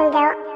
Mundo